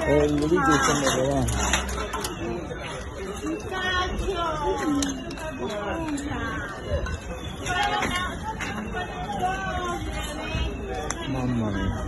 Eh, il video sta andando Mamma mia.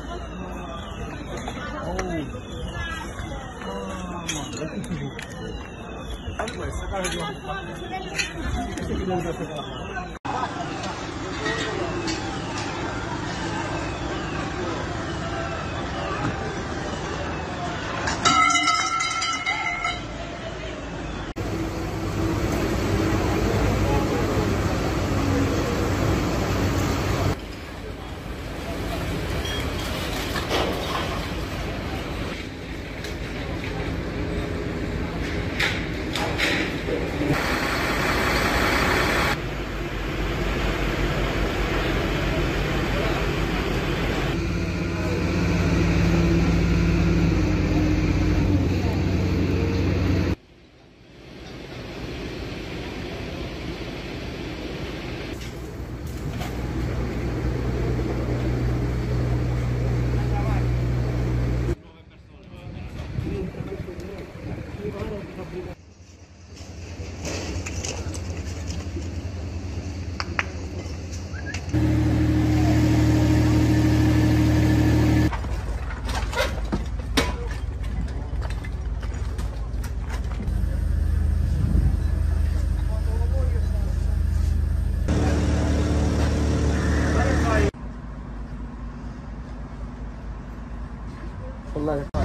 本来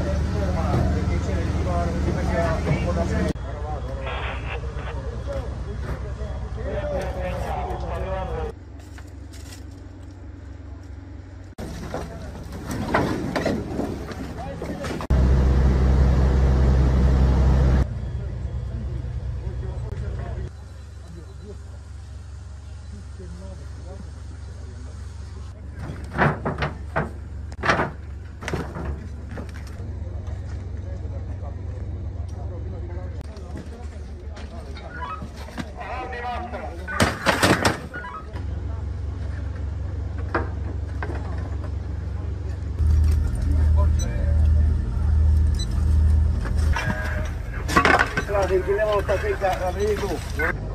Tenemos esta rica, rico.